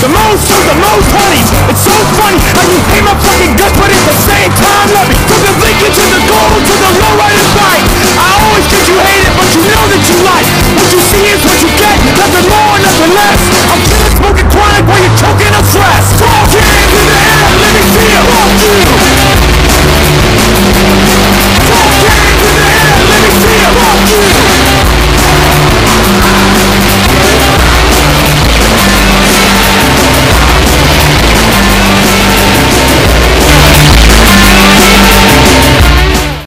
the most of the most